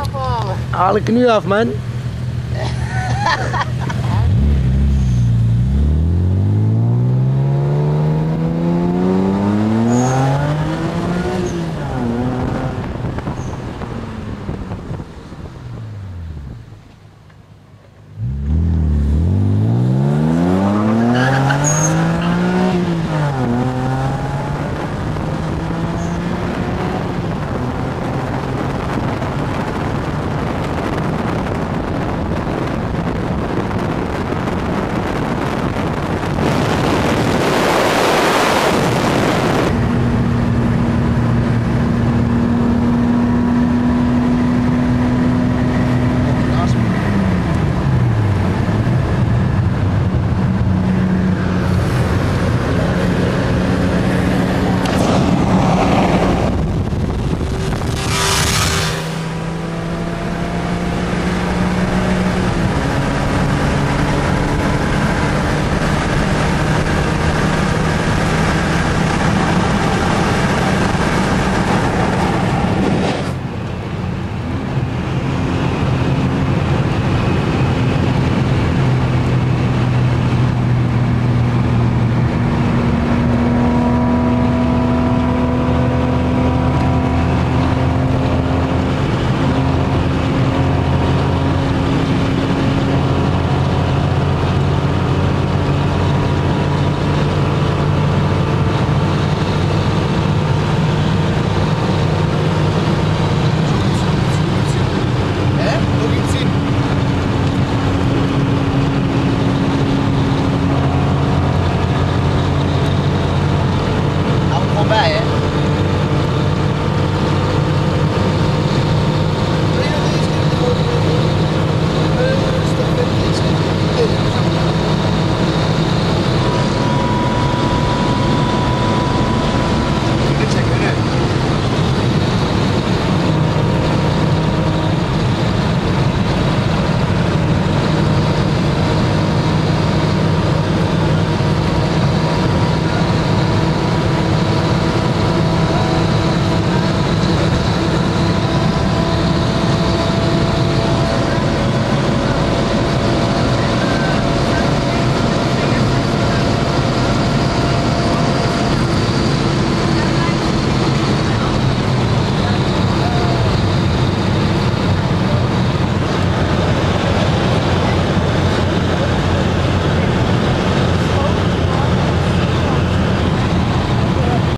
afhalen. Haal ik nu af, man.